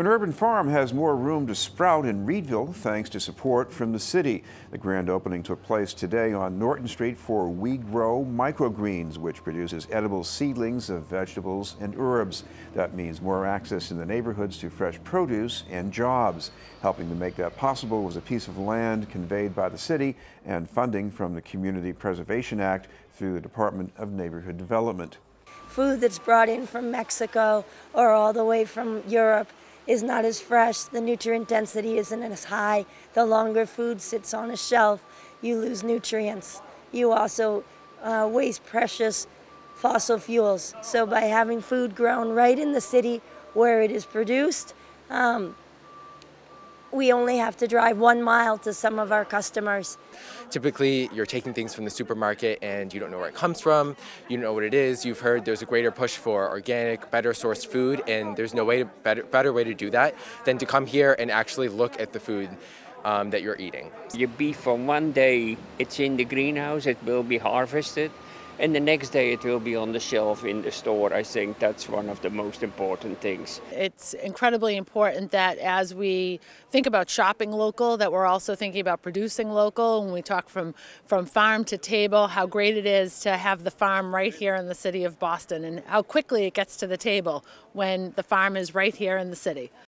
An urban farm has more room to sprout in Readville thanks to support from the city. The grand opening took place today on Norton Street for We Grow Microgreens, which produces edible seedlings of vegetables and herbs. That means more access in the neighborhoods to fresh produce and jobs. Helping to make that possible was a piece of land conveyed by the city and funding from the Community Preservation Act through the Department of Neighborhood Development. Food that's brought in from Mexico or all the way from Europe is not as fresh, the nutrient density isn't as high. The longer food sits on a shelf, you lose nutrients. You also uh, waste precious fossil fuels. So by having food grown right in the city where it is produced, um, we only have to drive one mile to some of our customers. Typically, you're taking things from the supermarket and you don't know where it comes from, you don't know what it is. You've heard there's a greater push for organic, better sourced food, and there's no way to better, better way to do that than to come here and actually look at the food um, that you're eating. Your beef from one day, it's in the greenhouse, it will be harvested and the next day it will be on the shelf in the store. I think that's one of the most important things. It's incredibly important that as we think about shopping local, that we're also thinking about producing local. When we talk from, from farm to table, how great it is to have the farm right here in the city of Boston and how quickly it gets to the table when the farm is right here in the city.